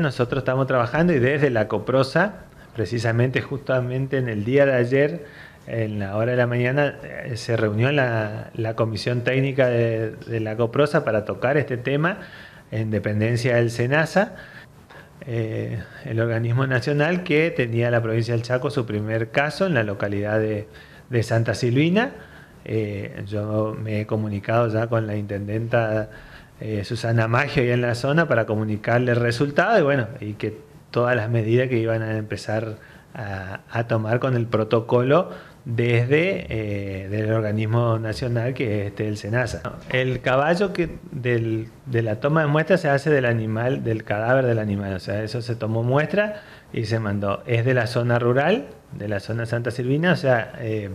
Nosotros estamos trabajando y desde la COPROSA, precisamente justamente en el día de ayer, en la hora de la mañana, eh, se reunió la, comisión técnica de, la COPROSA para tocar este tema en dependencia del SENASA, eh, el organismo nacional que tenía la provincia del Chaco su primer caso en la localidad de, Santa Silvina. Eh, yo me he comunicado ya con la intendenta eh, Susana Maggio ahí en la zona para comunicarle el resultado y bueno, y que todas las medidas que iban a empezar a, tomar con el protocolo desde eh, el organismo nacional que es este, el SENASA. El caballo que de la toma de muestra se hace del animal, del cadáver del animal, o sea, eso se tomó muestra y se mandó. Es de la zona rural, de la zona Santa Silvina, o sea, eh,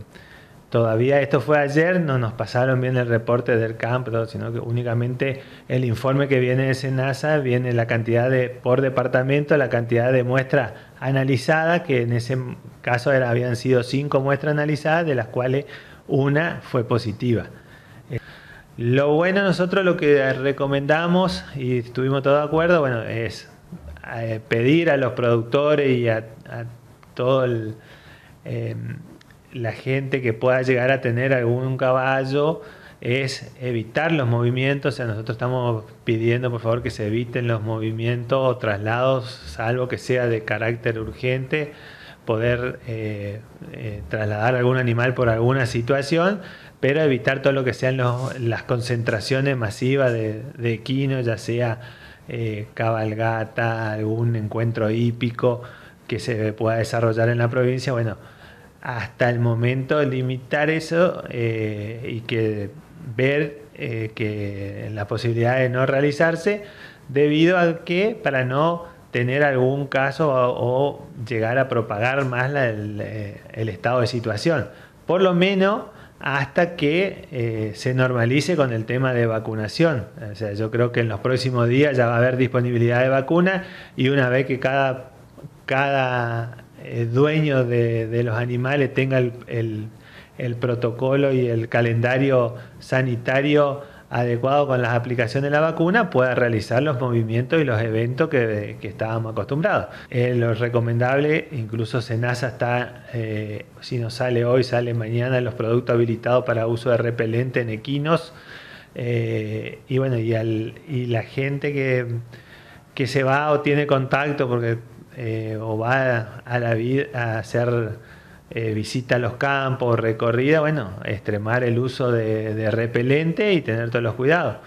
Todavía esto fue ayer, no nos pasaron bien el reporte del campo, sino que únicamente el informe que viene de SENASA viene la cantidad de, por departamento, la cantidad de muestras analizadas, que en ese caso habían sido cinco muestras analizadas, de las cuales una fue positiva. Lo bueno nosotros lo que recomendamos, y estuvimos todos de acuerdo, bueno, es eh, pedir a los productores y a, todo el... Eh, la gente que pueda llegar a tener algún caballo es evitar los movimientos, o sea, nosotros estamos pidiendo por favor que se eviten los movimientos o traslados, salvo que sea de carácter urgente, poder eh, eh, trasladar algún animal por alguna situación, pero evitar todo lo que sean las concentraciones masivas de, de equinos, ya sea eh, cabalgata, algún encuentro hípico que se pueda desarrollar en la provincia, bueno, hasta el momento limitar eso eh, y que ver eh, que la posibilidad de no realizarse debido a que para no tener algún caso o, llegar a propagar más eh, el, estado de situación. Por lo menos hasta que se normalice con el tema de vacunación. O sea, yo creo que en los próximos días ya va a haber disponibilidad de vacuna y una vez que cada, cada el dueño de, los animales tenga el, protocolo y el calendario sanitario adecuado con las aplicaciones de la vacuna, pueda realizar los movimientos y los eventos que, estábamos acostumbrados. Eh, lo recomendable, incluso Senasa está, eh, si no sale hoy, sale mañana, los productos habilitados para uso de repelente en equinos. Eh, y bueno, y, y la gente que, que se va o tiene contacto, porque eh, o va a, la a hacer eh, visita a los campos, recorrida, bueno, extremar el uso de repelente y tener todos los cuidados.